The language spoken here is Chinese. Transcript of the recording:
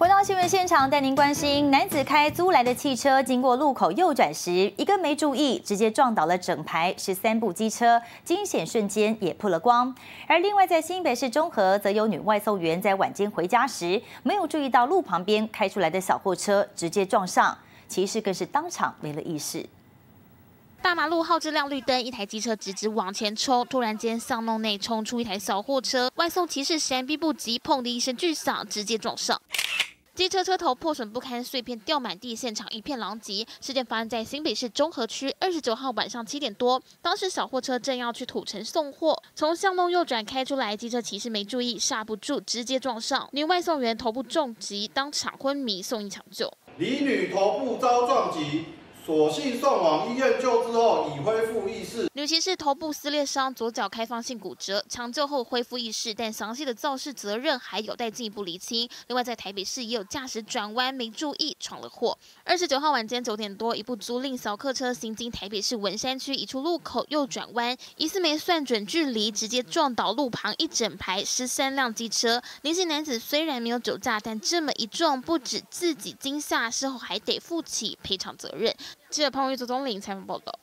回到新闻现场，带您关心：男子开租来的汽车经过路口右转时，一个没注意，直接撞倒了整排十三部机车，惊险瞬间也曝了光。而另外在新北市中和，则有女外送员在晚间回家时，没有注意到路旁边开出来的小货车，直接撞上，骑士更是当场没了意识。大马路号志亮绿灯，一台机车直直往前冲，突然间巷弄内冲出一台小货车，外送骑士闪避不及，砰的一声巨响，直接撞上。机车车头破损不堪，碎片掉满地，现场一片狼藉。事件发生在新北市中和区二十九号晚上七点多，当时小货车正要去土城送货，从巷弄右转开出来，机车骑士没注意，刹不住，直接撞上。女外送员头部重击，当场昏迷，送医抢救。李女头部遭撞击。所幸送往医院救治后已恢复意识。女骑士头部撕裂伤，左脚开放性骨折，抢救后恢复意识，但详细的肇事责任还有待进一步厘清。另外，在台北市也有驾驶转弯没注意闯了祸。二十九号晚间九点多，一部租赁小客车行经台北市文山区一处路口右转弯，疑似没算准距离，直接撞倒路旁一整排十三辆机车。年轻男子虽然没有酒驾，但这么一撞，不止自己惊吓，事后还得负起赔偿责任。记者潘玉做总领采访报道。